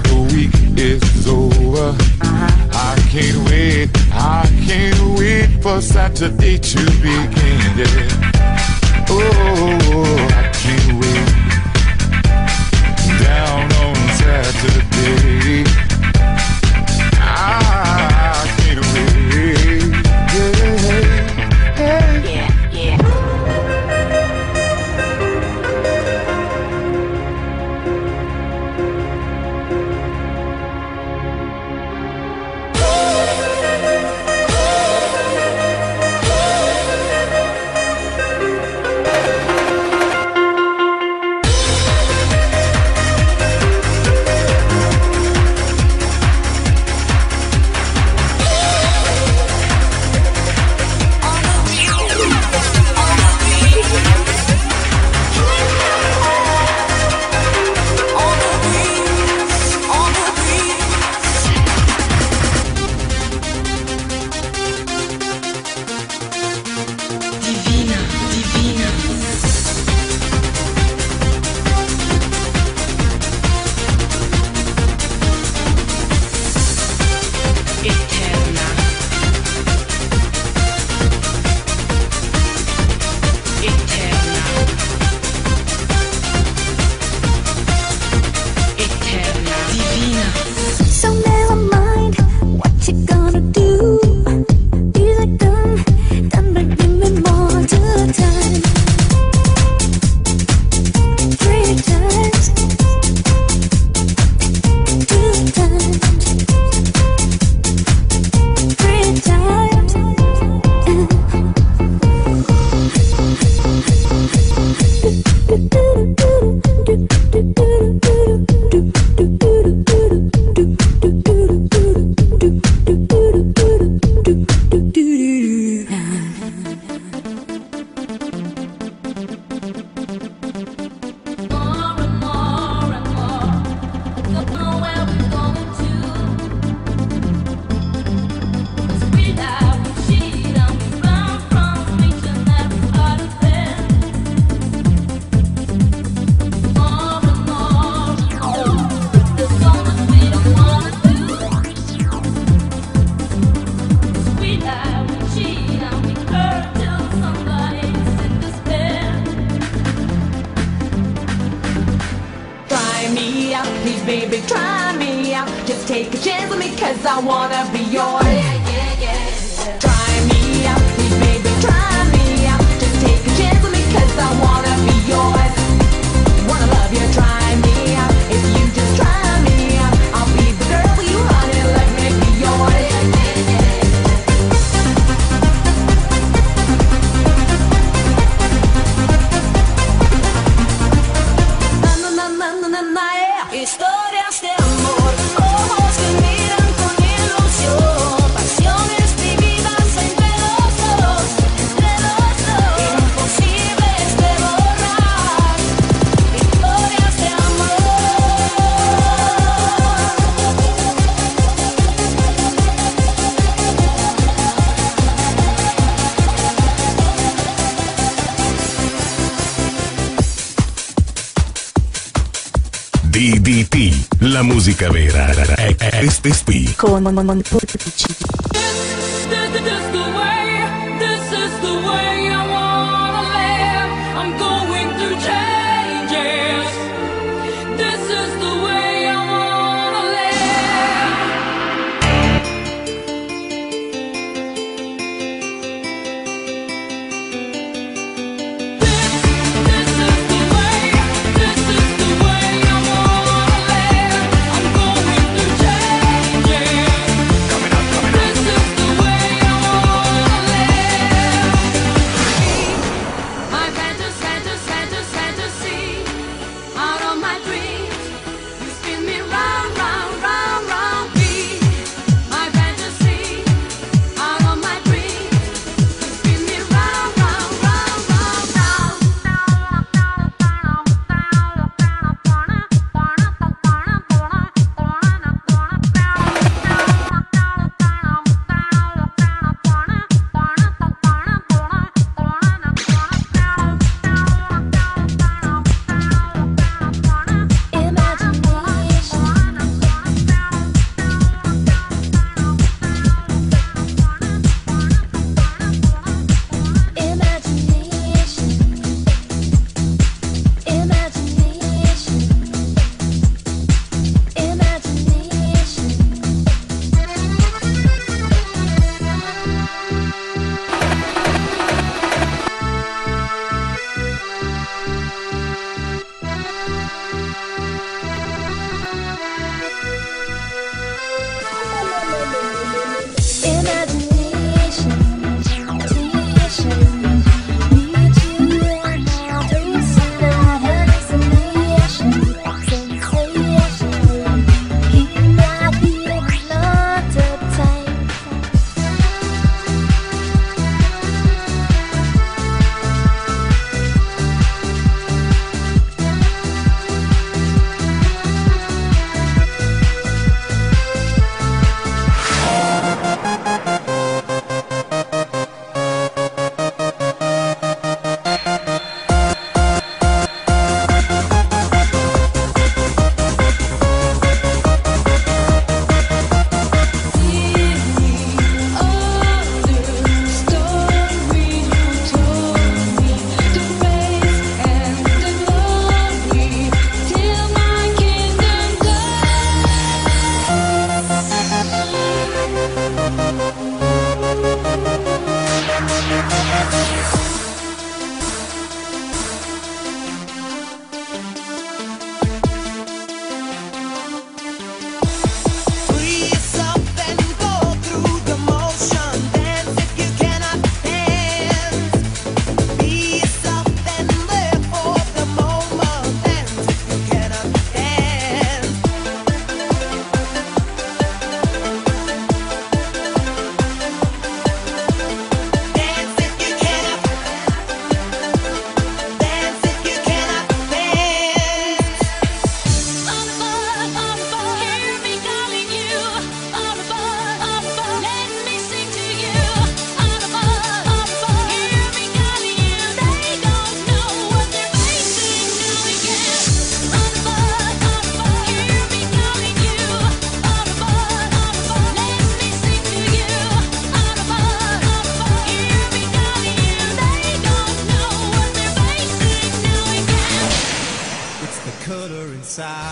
the week is over. Uh -huh. I can't wait I can't wait for Saturday to begin. Yeah. Oh, I can't wait. Down on Saturday. Ah. I wanna be your DDT, la musica vera è, è, è, è, è, è, è, è, è, è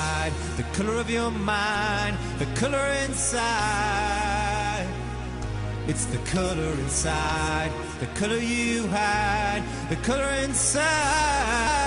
inside, the color of your mind, the color inside. It's the color inside, the color you hide, the color inside.